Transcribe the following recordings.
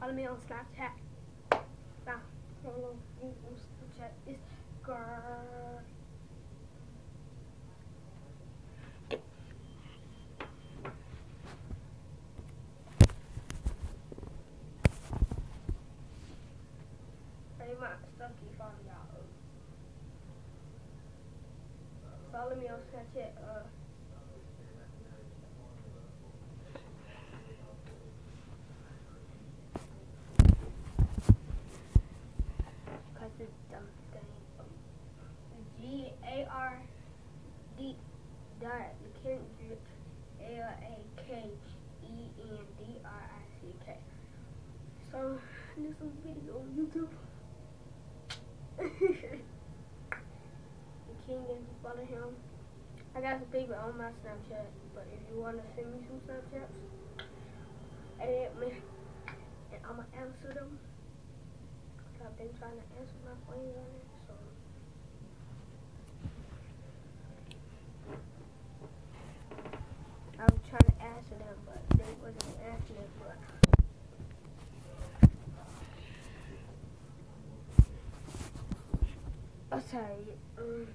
follow me on Snapchat. Now, follow me on Snapchat. It's girl. Follow me on Snapchat. Uh. G A R D dot Kendrick L A K E N D R I C K. So this is video on YouTube. the king and you follow him. I got some people on my Snapchat, but if you wanna send me some Snapchats, add me and I'ma answer them. i I've been trying to answer my friends on it, so I was trying to answer them, but they wasn't answering. But tell you, um,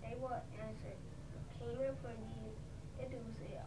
they won't answer. Came in for you, they do Bonnie.